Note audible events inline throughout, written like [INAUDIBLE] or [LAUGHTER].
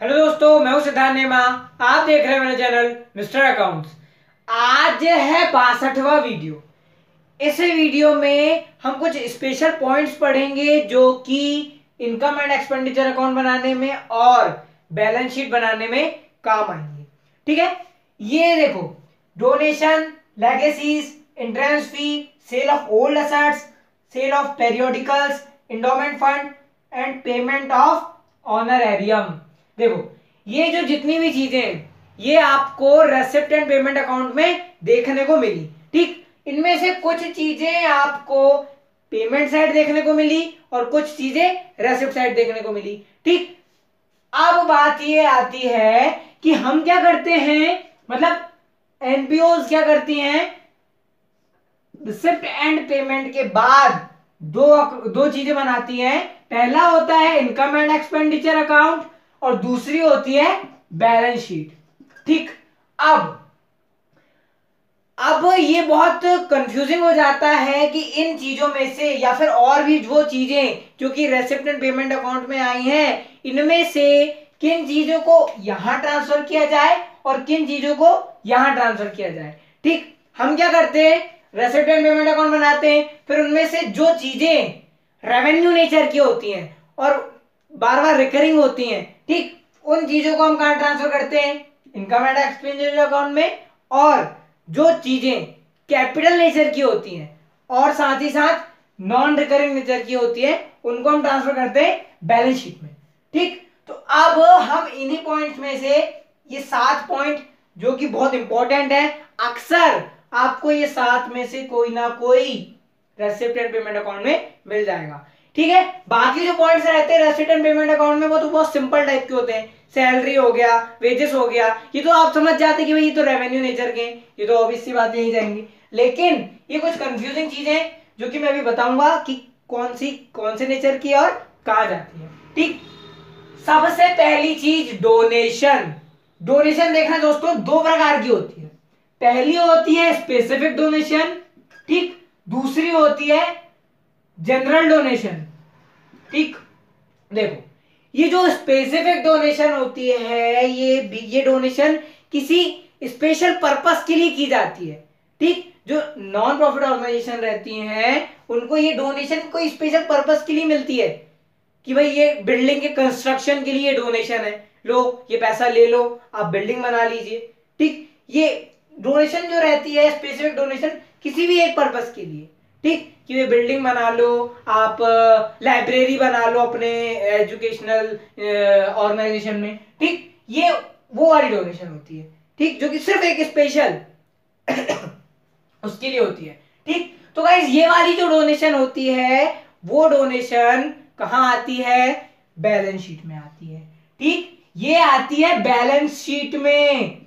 Hello दोस्तों, मैं हूँ सिद्धार्थ नेमा। आप देख रहे हैं मेरा चैनल मिस्टर अकाउंट्स। आज है बासठवा वीडियो। इस वीडियो में हम कुछ स्पेशल पॉइंट्स पढ़ेंगे जो कि इनकम एंड एक्सपेंडिचर अकाउंट बनाने में और बैलेंस शीट बनाने में काम आएँगे। ठीक है? ये देखो donation legacies entrance fee sale of old assets sale of periodicals endowment fund and payment of honorarium देखो, ये जो जितनी भी चीज़ें हैं, ये आपको रेसिप्ट एंड पेमेंट अकाउंट में देखने को मिली, ठीक? इनमें से कुछ चीज़ें आपको पेमेंट साइड देखने को मिली और कुछ चीज़ें रेसिप्ट साइड देखने को मिली, ठीक? अब बात ये आती है कि हम क्या करते हैं मतलब एनपीओ क्या करती हैं? रिसिप्ट एंड पेमेंट के बाद दो दो चीज़ें बनाती हैं। पहला होता है इनकम एंड एक्सपेंडिचर अकाउंट और दूसरी होती है बैलेंस शीट। ठीक, अब अब ये बहुत कंफ्यूजिंग हो जाता है कि इन चीज़ों में से या फिर और भी वो चीज़ें जो कि रेसिप्टेंट पेमेंट अकाउंट में आई हैं, इनमें से किन चीज़ों को यहाँ ट्रांसफ़र किया जाए और किन चीज़ों को यहाँ ट्रांसफ़र किया जाए। ठीक, हम क्या करते हैं? रेसिप्टेंट पेमेंट अकाउंट बनाते हैं, फिर उनमें से जो चीज़ें रेवेन्यू नेचर की होती हैं और बार बार रिकरिंग होती हैं ठीक, उन चीज़ों को हम कहा ट्रांसफ़र करते हैं? इनकम एंड एक्सपेंडिचर अकाउंट में। और जो चीज़ें कैपिटल नेचर की होती हैं, और साथ ही साथ नॉन रिकरिंग नेचर की होती है, उनको हम ट्रांसफ़र करते हैं बैलेंस शीट में। ठीक तो अब हम इन्हीं पॉइंट्स में से ये सात पॉइंट जो कि बहुत इंपॉर्टेंट है, अक्सर आपको ये सात में से कोई ना कोई रेसिप्ट एंड पेमेंट अकाउंट में मिल जाएगा। ठीक है? बाकी जो पॉइंट्स रहते हैं रेसिप्ट एंड पेमेंट अकाउंट में, वो तो बहुत सिंपल टाइप के होते हैं। सैलरी हो गया वेजेस हो गया, ये तो आप समझ जाते कि भाई ये तो रेवेन्यू नेचर के ये तो ऑब्वियस सी बात यही जाएँगी। लेकिन ये कुछ कंफ्यूजिंग चीज़ें जो कि मैं अभी बताऊँगा कि कौन सी, कौन से नेचर की और कहा जाती है। ठीक? सबसे पहली चीज़ डोनेशन डोनेशन देखना दोस्तों, दो प्रकार की होती है। पहली होती है स्पेसिफिक डोनेशन ठीक? दूसरी होती है जनरल डोनेशन। ठीक? देखो, ये जो स्पेसिफिक डोनेशन होती है, ये ये डोनेशन किसी स्पेशल पर्पस के लिए की जाती है। ठीक? जो नॉन प्रॉफिट ऑर्गेनाइजेशन रहती हैं, उनको ये डोनेशन कोई स्पेशल पर्पस के लिए मिलती है। कि भाई ये बिल्डिंग के कंस्ट्रक्शन के लिए डोनेशन है। लो, ये पैसा ले लो, आप बिल्डिंग बना लीजिए। ठीक? ये डोनेशन जो रहती है स्पेसिफिक डोनेशन किसी भी एक पर्पस के लिए। ठीक? कि वे बिल्डिंग बना लो, आप लाइब्रेरी बना लो अपने एजुकेशनल ऑर्गेनाइजेशन में, ठीक? ये, वो वाली डोनेशन होती है, ठीक? जो कि सिर्फ़ एक स्पेशल [COUGHS] उसके लिए होती है, ठीक? तो गाइज़ ये वाली जो डोनेशन होती है, वो डोनेशन कहाँ आती है? बैलेंस शीट में आती है, ठीक? ये आती है बैलेंस शीट में।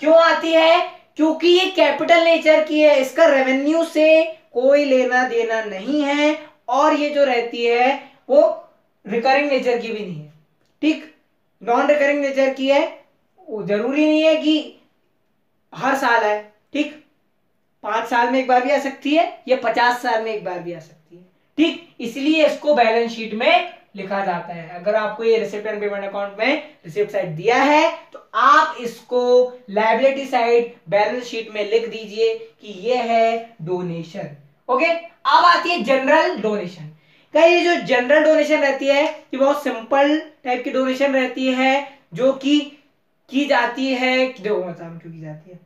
क्यों आती है? क्योंकि ये कैपिटल नेचर की है, इसका रेवेन्यू से कोई लेना देना नहीं है, और ये जो रहती है, वो रिकरिंग नेचर की भी नहीं है। ठीक? नॉन रिकरिंग नेचर की है, वो ज़रूरी नहीं है कि हर साल आए। ठीक? पाँच साल में एक बार भी आ सकती है, या पचास साल में एक बार भी आ सकती है। ठीक? इसलिए इसको बैलेंस शीट में लिखा जाता है। अगर आपको ये रिसिप्ट एंड पेमेंट अकाउंट में रिसिप्ट साइड दिया है तो आप इसको लाइबिलिटी साइड बैलेंस शीट में लिख दीजिए कि ये है डोनेशन ओके अब आती है जनरल डोनेशन क्या ये जो जनरल डोनेशन रहती है, ये बहुत सिंपल टाइप की डोनेशन रहती है, जो कि की जाती है, देखो मतलब क्यों की जाती है।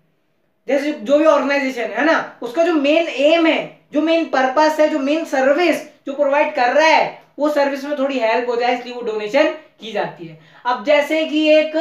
जैसे जो भी ऑर्गेनाइजेशन है ना? उसका जो मेन एम है, जो मेन पर्पस है, जो मेन सर्विस जो प्रोवाइड कर रहा है, वो सर्विस में थोड़ी हेल्प हो जाए, इसलिए वो डोनेशन की जाती है। अब जैसे कि एक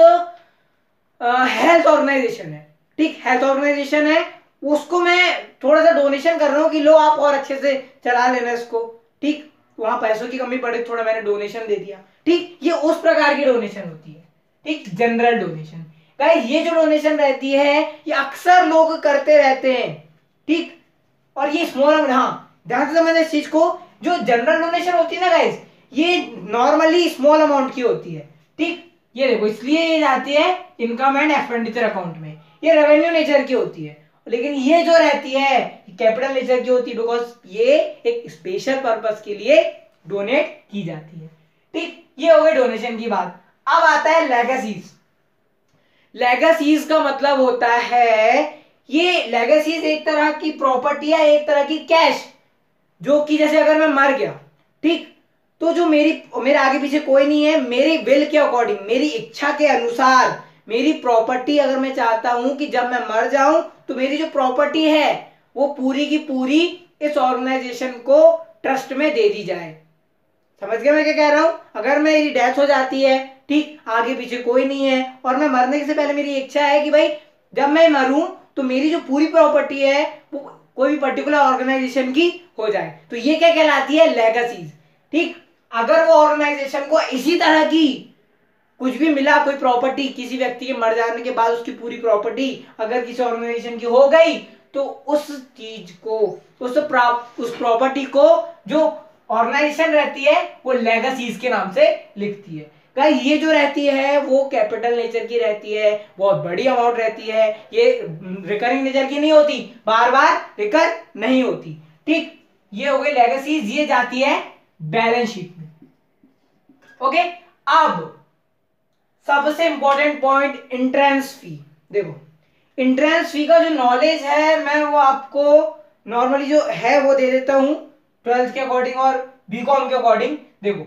हेल्थ ऑर्गेनाइजेशन है, ठीक? हेल्थ ऑर्गेनाइजेशन है उसको मैं थोड़ा सा डोनेशन कर रहा हूँ कि लो आप और अच्छे से चला लेना इसको। ठीक? वहाँ पैसों की कमी पड़े, थोड़ा मैंने डोनेशन दे दिया। ठीक? ये उस प्रकार की डोनेशन होती है। ठीक? जनरल डोनेशन गाइस ये जो डोनेशन रहती है, ये अक्सर लोग करते रहते हैं। ठीक? और ये स्मॉल हाँ ध्यान से समझना इस चीज़ को। जो जनरल डोनेशन होती है ना गाइस ये नॉर्मली स्मॉल अमाउंट की होती है। ठीक? ये देखो, इसलिए ये जाती है इनकम एंड एक्सपेंडिचर अकाउंट में। ये रेवेन्यू नेचर की होती है। लेकिन ये जो रहती है कैपिटल नेचर की होती है बिकॉज़ ये एक स्पेशल पर्पस के लिए डोनेट की जाती है। ठीक, ये हो गई डोनेशन की बात। अब आता है लेगेसीज लेगेसीज का मतलब होता है, ये लेगेसीज एक तरह की प्रॉपर्टी है एक तरह की कैश जो कि जैसे अगर मैं मर गया, ठीक तो जो मेरी, मेरे आगे पीछे कोई नहीं है, मेरी विल के अकॉर्डिंग मेरी इच्छा के अनुसार मेरी प्रॉपर्टी अगर मैं चाहता हूँ कि जब मैं मर जाऊँ तो मेरी जो प्रॉपर्टी है, वो पूरी की पूरी इस ऑर्गेनाइजेशन को ट्रस्ट में दे दी जाए। समझ गए मैं क्या कह रहा हूँ? अगर मेरी डेथ हो जाती है, ठीक, आगे पीछे कोई नहीं है, और मैं मरने से पहले मेरी इच्छा है कि भाई, जब मैं मरूं तो मेरी जो पूरी प्रॉपर्टी है, वो कोई भी पर्टिकुलर ऑर्गेनाइजेशन की हो जाए। तो ये क्या कहलाती है? लेगसीज ठीक, अगर वो ऑर्गेनाइजेशन को इसी तरह की कुछ भी मिला, कोई प्रॉपर्टी किसी व्यक्ति के मर जाने के बाद उसकी पूरी प्रॉपर्टी अगर किसी ऑर्गेनाइजेशन की हो गई तो उस चीज़ को, उस उस प्रॉपर्टी को जो ऑर्गेनाइजेशन रहती है, वो लेगसीज के नाम से लिखती है। ये जो रहती है, वो कैपिटल नेचर की रहती है, बहुत बड़ी अमाउंट रहती है, ये रिकरिंग नेचर की नहीं होती बार बार रिकर नहीं होती। ठीक, ये हो गई लेगेसीज ये जाती है बैलेंस शीट में। ओके अब सबसे इंपॉर्टेंट पॉइंट इंट्रेंस फ़ी देखो इंट्रेंस फ़ी का जो नॉलेज है, मैं वो आपको नॉर्मली जो है वो दे देता हूँ ट्वेल्थ के अकॉर्डिंग और बीकॉम के अकॉर्डिंग देखो,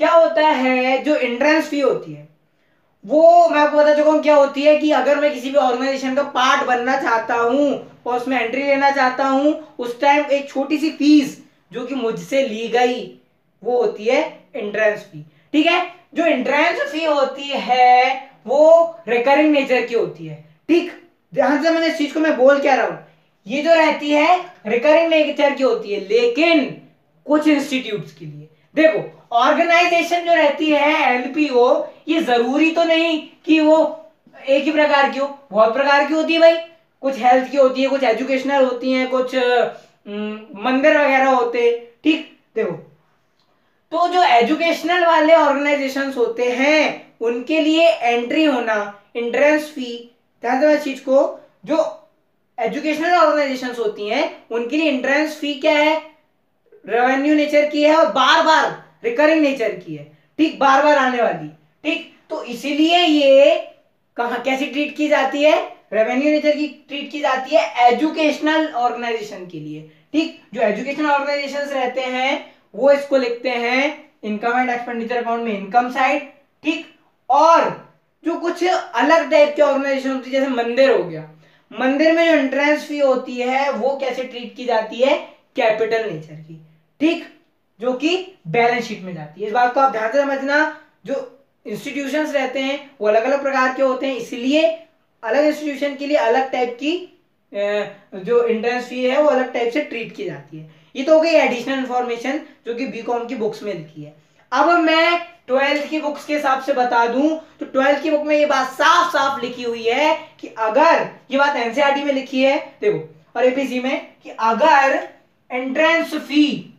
क्या होता है, जो एंट्रेंस फ़ी होती है, वो मैं आपको बता चुका हूँ क्या होती है कि अगर मैं किसी भी ऑर्गेनाइजेशन का पार्ट बनना चाहता हूँ, और उसमें एंट्री लेना चाहता हूँ, उस टाइम एक छोटी सी फ़ीस जो कि मुझसे ली गई, वो होती है एंट्रेंस फ़ी ठीक है? जो एंट्रेंस फ़ी होती है, वो रिकरिंग नेचर की होती है। ठीक? ध्यान से मैंने इस चीज़ को मैं बोल क्या रहा हूँ? ये जो रहती है रिकरिंग नेचर की होती है, लेकिन कुछ इंस्टीट्यूट्स के लिए। देखो ऑर्गेनाइजेशन जो रहती है एलपीओ ये ज़रूरी तो नहीं कि वो एक ही प्रकार की हो। बहुत प्रकार की होती है भाई। कुछ हेल्थ की होती है, कुछ एजुकेशनल होती है, कुछ मंदिर वगैरह होते। ठीक? देखो तो जो एजुकेशनल वाले ऑर्गेनाइजेशन होते हैं, उनके लिए एंट्री होना इंट्रेंस फ़ी ध्यान चीज़ को, जो एजुकेशनल ऑर्गेनाइजेशन होती हैं, उनके लिए एंट्रेंस फ़ी क्या है? रेवेन्यू नेचर की है और बार बार रिकरिंग नेचर की है। ठीक बार बार आने वाली। ठीक तो इसीलिए ये कहा, कैसी ट्रीट की जाती है? रेवेन्यू नेचर की ट्रीट की जाती है एजुकेशनल ऑर्गेनाइजेशन के लिए। ठीक, जो एजुकेशनल ऑर्गेनाइजेशन रहते हैं वो इसको लिखते हैं इनकम एंड एक्सपेंडिचर अकाउंट में इनकम साइड ठीक? और जो कुछ अलग टाइप के ऑर्गेनाइजेशन होती है, जैसे मंदिर हो गया। मंदिर में जो एंट्रेंस फ़ी होती है, वो कैसे ट्रीट की जाती है? कैपिटल नेचर की, ठीक? जो कि बैलेंस शीट में जाती है। इस बात को आप ध्यान से समझना, जो इंस्टीट्यूशंस रहते हैं, वो अलग अलग प्रकार के होते हैं, इसलिए अलग इंस्टीट्यूशन के लिए अलग टाइप की जो एंट्रेंस फ़ी है, वो अलग टाइप से ट्रीट की जाती है। ये तो हो गई एडिशनल इंफॉर्मेशन जो कि बीकॉम की बुक्स में लिखी है। अब मैं ट्वेल्थ की बुक्स के हिसाब से बता दूँ तो ट्वेल्थ की बुक में ये बात साफ़ साफ़ लिखी हुई है कि अगर, ये बात एनसीआरटी में लिखी है, देखो, और एपीसी में, कि अगर एंट्रेंस फ़ी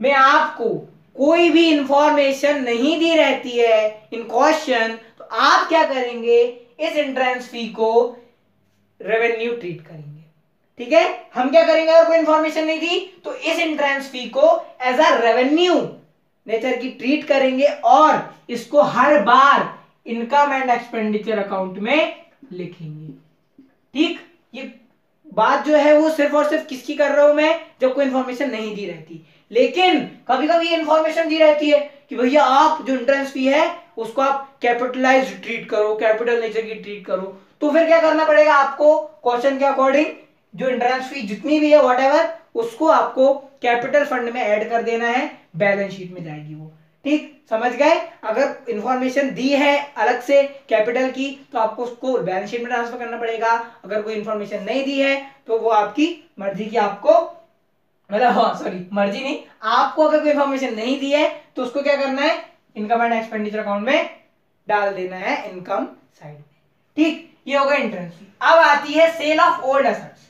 में आपको कोई भी इंफॉर्मेशन नहीं दी रहती है इन क्वेश्चन तो आप क्या करेंगे? इस एंट्रेंस फ़ी को रेवेन्यू ट्रीट करेंगे। ठीक है? हम क्या करेंगे अगर कोई इंफॉर्मेशन नहीं दी तो इस एंट्रेंस फ़ी को एज अ रेवेन्यू नेचर की ट्रीट करेंगे और इसको हर बार इनकम एंड एक्सपेंडिचर अकाउंट में लिखेंगे। ठीक? ये बात जो है वो सिर्फ़ और सिर्फ़ किसकी कर रहा हूँ मैं? जब कोई इंफॉर्मेशन नहीं दी रहती। लेकिन कभी कभी इंफॉर्मेशन दी रहती है कि भैया आप जो इंट्रेंस फ़ी है, उसको आप कैपिटलाइज ट्रीट करो कैपिटल नेचर की ट्रीट करो। तो फिर क्या करना पड़ेगा आपको? क्वेश्चन के अकॉर्डिंग जो एंट्रेंस फ़ी जितनी भी है वॉट उसको आपको कैपिटल फंड में ऐड कर देना है बैलेंस शीट में जाएगी वो। ठीक? समझ गए? अगर इंफॉर्मेशन दी है अलग से कैपिटल की तो आपको उसको बैलेंस शीट में ट्रांसफ़र करना पड़ेगा। अगर कोई इंफॉर्मेशन नहीं दी है तो वो आपकी मर्ज़ी की आपको मतलब हाँ सॉरी मर्ज़ी नहीं। आपको अगर कोई इंफॉर्मेशन नहीं दी है तो उसको क्या करना है? इनकम एंड एक्सपेंडिचर अकाउंट में डाल देना है इनकम साइड में। ठीक? ये होगा इंट्रेंस अब आती है sale of old assets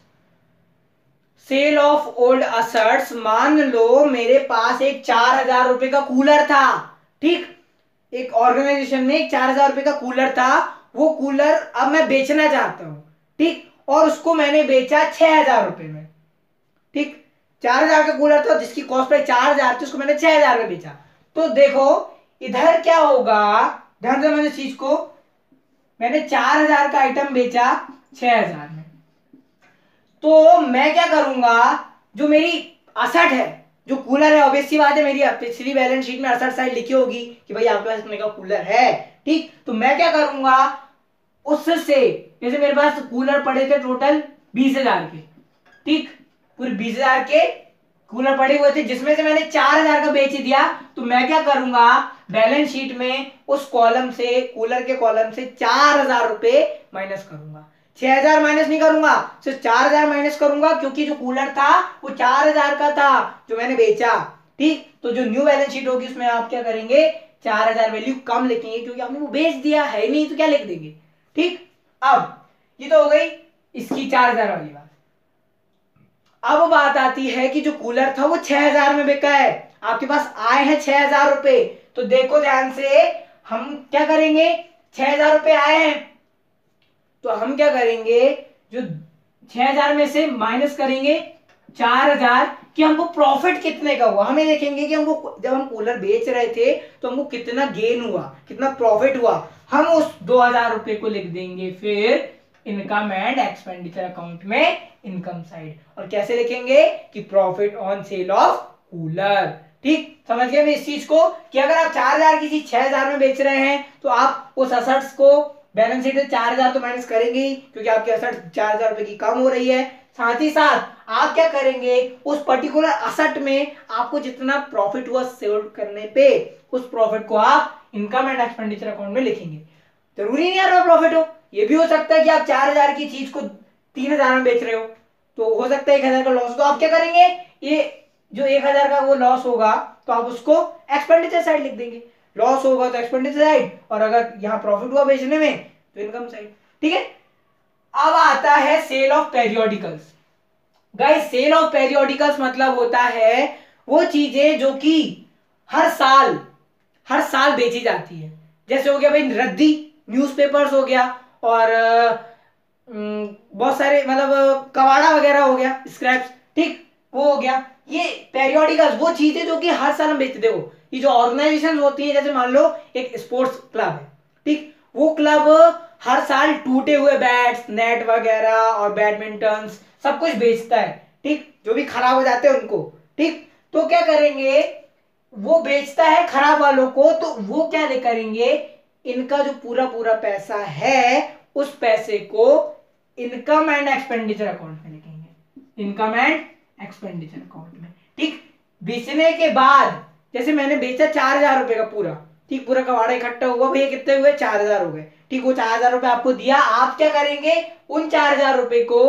sale of old assets मान लो मेरे पास एक चार हज़ार रुपए का कूलर था, ठीक? एक ऑर्गेनाइजेशन में एक चार हज़ार रुपए का कूलर था, वो कूलर अब मैं बेचना चाहता हूँ, ठीक? और उसको मैंने बेचा छह हज़ार रुपए में, ठीक? चार हज़ार का कूलर था, जिसकी कॉस्ट प्राइस चार हज़ार थी, उसको मैंने छह हज़ार में बेचा। तो देखो, इधर क्या होगा? ध्यान से मैंने चीज़ को। मैंने चार हज़ार का आइटम बेचा, छह हज़ार। तो मैं क्या करूँगा? जो मेरी असट है, जो कूलर है ऑब्वियसली बात है मेरी पिछली बैलेंस शीट में असट साइड लिखी होगी कि भाई आपके पास इतने का कूलर है, ठीक? तो मैं क्या करूँगा? उससे, जैसे मेरे पास कूलर पड़े थे टोटल बीस हज़ार के, ठीक? पूरे बीस हज़ार के कूलर पड़े हुए थे, जिसमें से मैंने चार हज़ार का बेच दिया तो मैं क्या करूँगा? बैलेंस शीट में उस कॉलम से कूलर के कॉलम से चार हज़ार रुपए माइनस करूँगा। छह हज़ार माइनस नहीं करूँगा, सिर्फ़ चार हज़ार माइनस करूँगा, क्योंकि जो कूलर था, वो चार हज़ार का था, जो मैंने बेचा। ठीक? तो जो न्यू बैलेंस शीट होगी, उसमें आप क्या करेंगे? चार हज़ार वैल्यू कम लिखेंगे, क्योंकि आपने वो बेच दिया, है नहीं तो क्या लिख देंगे? ठीक? अब, ये तो हो गई इसकी चार हज़ार वाली बात। अब बात आती है कि जो कूलर था, वो छह हज़ार में बिका है। आपके पास आए हैं छह हज़ार रुपए। तो देखो ध्यान से, हम क्या करेंगे? छह हज़ार आए हैं। तो हम क्या करेंगे? जो छह हज़ार में से माइनस करेंगे, चार हज़ार, कि हमको प्रॉफिट कितने का हुआ? हमें देखेंगे कि हमको जब हम कूलर बेच रहे थे तो हमको कितना गेन हुआ, कितना प्रॉफिट हुआ? हम उस दो हज़ार रुपए को लिख देंगे फिर इनकम एंड एक्सपेंडिचर अकाउंट में इनकम साइड और कैसे लिखेंगे? कि profit on sale of cooler ठीक? समझ गए इस चीज़ को? कि अगर आप चार हज़ार की चीज़ छह हज़ार में बेच रहे हैं तो आप उस असर्ट्स को बैलेंस शीट में चार हज़ार तो माइनस करेंगे ही, क्योंकि आपकी असट चार हज़ार रुपए की कम हो रही है। साथ ही साथ, आप क्या करेंगे, उस पर्टिकुलर असट में आपको जितना प्रॉफिट हुआ सेव करने पे, उस प्रॉफिट को आप इनकम एंड एक्सपेंडिचर अकाउंट में लिखेंगे। ज़रूरी नहीं यार प्रॉफिट हो। ये भी हो सकता है कि आप चार हज़ार की चीज़ को तीन हज़ार में बेच रहे हो। तो हो सकता है एक हज़ार का लॉस तो आप क्या करेंगे, ये जो एक हज़ार का वो लॉस होगा तो आप उसको एक्सपेंडिचर साइड लिख देंगे। लॉस होगा तो एक्सपेंडिचर साइड और अगर यहाँ प्रॉफिट हुआ बेचने में तो इनकम साइड ठीक है? अब आता है sale of periodicals guys sale of periodicals मतलब होता है वो चीज़ें जो कि हर साल हर साल बेची जाती है। जैसे हो गया भाई रद्दी न्यूज़पेपर्स हो गया और बहुत सारे मतलब कवाड़ा वगैरह हो गया स्क्रैप्स ठीक, वो हो गया। ये पेरियोडिकल्स वो चीज़ें जो कि हर साल हम बेचते हो। ये जो ऑर्गेनाइजेशन होती है, जैसे मान लो एक स्पोर्ट्स क्लब है, ठीक? वो क्लब हर साल टूटे हुए बैट्स नेट वगैरह और बैडमिंटन सब कुछ बेचता है, ठीक? जो भी खराब हो जाते हैं उनको, ठीक? तो क्या करेंगे? वो बेचता है खराब वालों को तो वो क्या करेंगे? इनका जो पूरा पूरा पैसा है, उस पैसे को इनकम एंड एक्सपेंडिचर अकाउंट में लिखेंगे। इनकम एंड एक्सपेंडिचर अकाउंट में, ठीक? बेचने के बाद जैसे मैंने बेचा चार हज़ार रुपए का पूरा, ठीक, पूरा कवाड़ा इकट्ठा हुआ, भैया कितने हुए? चार हज़ार हो गए। ठीक, वो चार हज़ार रुपए आपको दिया, आप क्या करेंगे? उन चार हज़ार रुपए को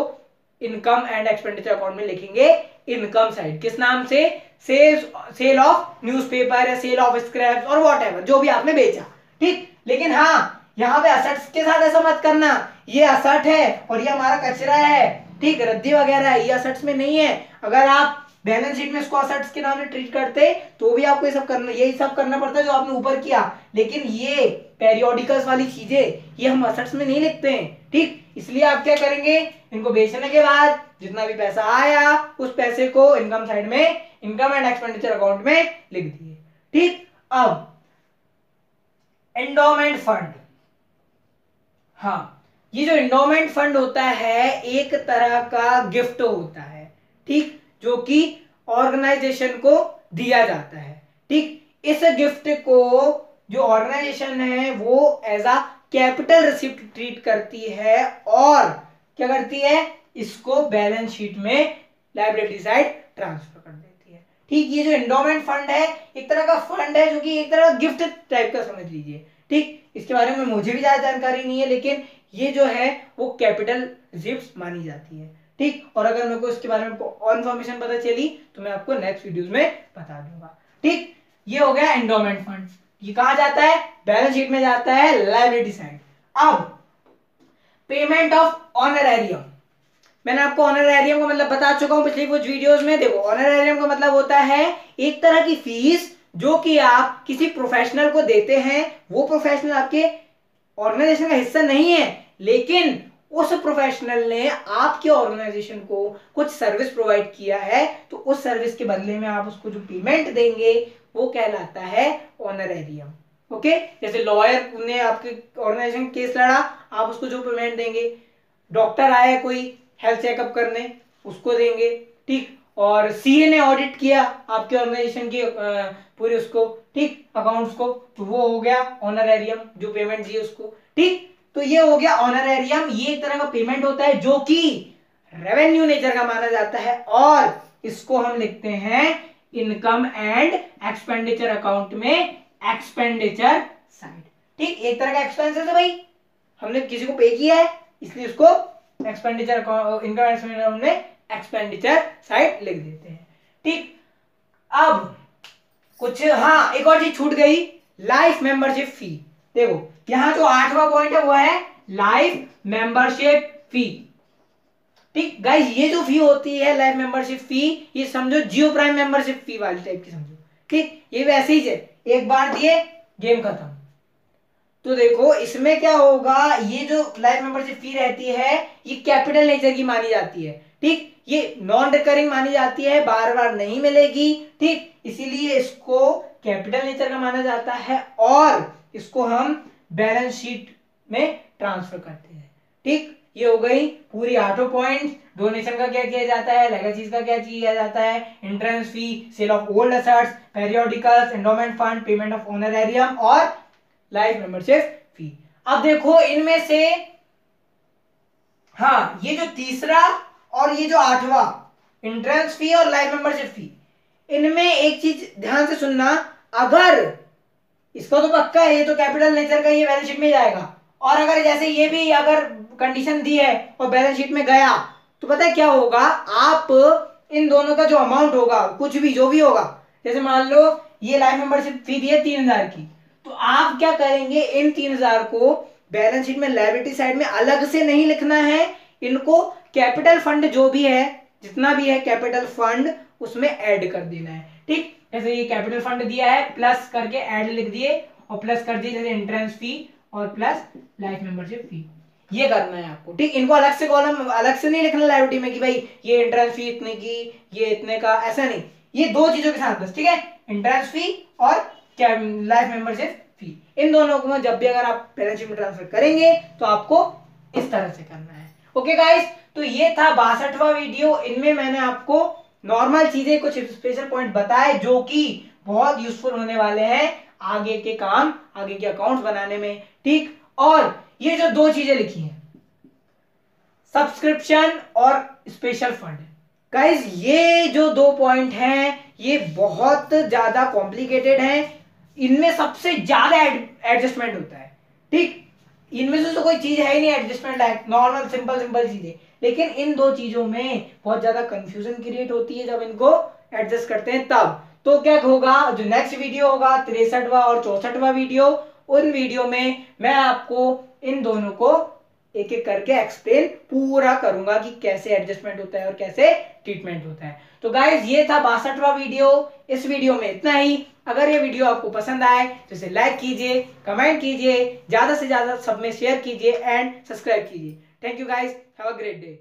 इनकम एंड एक्सपेंडिचर अकाउंट में लिखेंगे इनकम साइड किस नाम से? सेल्स सेल ऑफ़ न्यूज़पेपर या सेल ऑफ़ स्क्रैप्स और वॉट जो भी आपने बेचा। ठीक, लेकिन हाँ यहाँ पे असट्स के साथ ऐसा मत करना। ये असट है और ये हमारा कचरा है। ठीक, रद्दी वगैरह ये असट्स में नहीं है। अगर आप बैलेंस शीट में इसको असट्स के नाम से ट्रीट करते तो भी आपको ये सब करना यही सब करना पड़ता है जो आपने ऊपर किया। लेकिन ये पेरियोडिकल्स वाली चीज़ें, ये हम असट्स में नहीं लिखते हैं, ठीक? इसलिए आप क्या करेंगे? इनको बेचने के बाद जितना भी पैसा आया, उस पैसे को इनकम साइड में इनकम एंड एक्सपेंडिचर अकाउंट में लिख दिए, ठीक? अब एंडोमेंट फंड हाँ ये जो एंडोमेंट फंड होता है, एक तरह का गिफ्ट होता है, ठीक? जो कि ऑर्गेनाइजेशन को दिया जाता है। ठीक? इस गिफ्ट को जो ऑर्गेनाइजेशन है, वो as a capital receipt treat करती है और क्या करती है? इसको बैलेंस शीट में लाइबिलिटी साइड ट्रांसफ़र कर देती है। ठीक? ये जो इंडोमेंट फंड है, एक तरह का फंड है जो कि एक तरह का गिफ्ट टाइप का समझ लीजिए। ठीक? इसके बारे में मुझे भी ज़्यादा जानकारी नहीं है, लेकिन ये जो है, वो कैपिटल रिसिप्ट मानी जाती है। ठीक? और अगर मेरे को इसके बारे में और इन्फॉर्मेशन पता चली तो मैं आपको नेक्स्ट वीडियोस में बता दूँगा। ठीक? ये हो गया एंडोमेंट फंड ये कहा जाता है? बैलेंस शीट में जाता है लाइबिलिटी साइड अब पेमेंट ऑफ़ ऑनरेरियम मैंने आपको ऑनरेरियम का मतलब बता चुका हूँ पिछली कुछ वीडियोस में। देखो ऑनरेरियम का मतलब होता है एक तरह की फ़ीस जो कि आप किसी प्रोफेशनल को देते हैं। वो प्रोफेशनल आपके ऑर्गेनाइजेशन का हिस्सा नहीं है, लेकिन उस प्रोफेशनल ने आपके ऑर्गेनाइजेशन को कुछ सर्विस प्रोवाइड किया है तो उस सर्विस के बदले में आप उसको जो पेमेंट देंगे, वो कहलाता है ऑनरेरियम ओके जैसे लॉयर ने आपके ऑर्गेनाइजेशन केस लड़ा, आप उसको जो पेमेंट देंगे. डॉक्टर आया कोई हेल्थ चेकअप करने, उसको देंगे, ठीक? और सीए ने ऑडिट किया आपके ऑर्गेनाइजेशन की पूरे उसको, ठीक? अकाउंट्स को तो वो हो गया ऑनरेरियम जो पेमेंट दिए उसको, ठीक? तो ये हो गया ऑनरेरियम ये एक तरह का पेमेंट होता है जो कि रेवेन्यू नेचर का माना जाता है और इसको हम लिखते हैं इनकम एंड एक्सपेंडिचर अकाउंट में एक्सपेंडिचर साइड ठीक, एक तरह का एक्सपेंसेस है भाई। हमने किसी को पे किया है, इसलिए उसको एक्सपेंडिचर इनकम एक्सपेंडिचर में एक्सपेंडिचर साइड लिख देते हैं। ठीक, अब कुछ हाँ एक और चीज़ छूट गई लाइफ मेंबरशिप फ़ी देखो, यहाँ जो आठवां पॉइंट है, वो है लाइफ मेंबरशिप फ़ी ठीक गाइस ये जो फ़ी होती है लाइफ मेंबरशिप फ़ी ये समझो जियो प्राइम मेंबरशिप फ़ी वाली टाइप की समझो। ठीक, ये वैसे ही है। एक बार दिए गेम खत्म। तो देखो, इसमें क्या होगा, ये जो लाइफ मेंबरशिप फ़ी रहती है, ये कैपिटल नेचर की मानी जाती है। ठीक, ये नॉन रिकरिंग मानी जाती है बार बार नहीं मिलेगी। ठीक, इसीलिए इसको कैपिटल नेचर का माना जाता है और इसको हम बैलेंस शीट में ट्रांसफ़र करते हैं। ठीक, ये हो गई पूरी आठों पॉइंट डोनेशन का क्या किया जाता है लेगेसीज का क्या किया जाता है entrance fee sale of old assets periodicals endowment fund payment of honorarium और लाइफ मेंबरशिप फ़ी अब देखो, इनमें से हाँ ये जो तीसरा और ये जो आठवां इंट्रेंस फ़ी और लाइफ मेंबरशिप फ़ी इनमें एक चीज़ ध्यान से सुनना, अगर इसको तो पक्का है, ये तो कैपिटल नेचर का ये बैलेंस शीट में जाएगा। और अगर जैसे ये भी अगर कंडीशन दी है और बैलेंस शीट में गया तो पता है क्या होगा? आप इन दोनों का जो अमाउंट होगा, कुछ भी, जो भी होगा, जैसे मान लो ये लाइफ मेंबरशिप फ़ी दी है तीन हज़ार की तो आप क्या करेंगे? इन तीन हज़ार को बैलेंस शीट में लाइबिलिटी साइड में अलग से नहीं लिखना है। इनको कैपिटल फंड जो भी है, जितना भी है कैपिटल फंड उसमें ऐड कर देना है। ठीक? जैसे ये कैपिटल फंड दिया है प्लस करके एड लिख दिए, और प्लस कर दिए जैसे एंट्रेंस फ़ी और प्लस लाइफ मेंबरशिप फ़ी ये करना है आपको, ठीक? इनको अलग से कॉलम अलग से नहीं लिखना लाइबिलिटी में कि भाई ये एंट्रेंस फ़ी इतने की, ये इतने का, ऐसा नहीं। ये दो चीज़ों के साथ बस, ठीक है? एंट्रेंस फ़ी और लाइफ मेंबरशिप फ़ी इन दोनों को जब भी अगर आप बैलेंस में ट्रांसफ़र करेंगे तो आपको इस तरह से करना है। ओके गाइस तो ये था बासठवा वीडियो इनमें मैंने आपको नॉर्मल चीज़ें कुछ स्पेशल पॉइंट बताए जो कि बहुत यूजफुल होने वाले हैं आगे के काम, आगे के अकाउंट्स बनाने में, ठीक? और ये जो दो चीज़ें लिखी हैं सब्सक्रिप्शन और स्पेशल फंड गाइज़ ये जो दो पॉइंट हैं, ये बहुत ज़्यादा कॉम्प्लिकेटेड हैं। इनमें सबसे ज़्यादा एडजस्टमेंट होता है, ठीक? इनमें से तो कोई चीज़ है ही नहीं adjustment like normal simple simple चीज़ें। लेकिन इन दो चीज़ों में बहुत ज़्यादा कंफ्यूजन क्रिएट होती है जब इनको एडजस्ट करते हैं तब। तो क्या होगा, जो नेक्स्ट वीडियो होगा, तिरसठवा और चौसठवा वीडियो उन वीडियो में मैं आपको इन दोनों को एक एक करके एक्सप्लेन पूरा करूँगा कि कैसे एडजस्टमेंट होता है और कैसे ट्रीटमेंट होता है। तो गाइज़ ये था बासठवा वीडियो इस वीडियो में इतना ही। अगर ये वीडियो आपको पसंद आए तो इसे लाइक कीजिए कमेंट कीजिए, ज़्यादा से ज़्यादा सब में शेयर कीजिए एंड सब्सक्राइब कीजिए। Thank you guys have a great day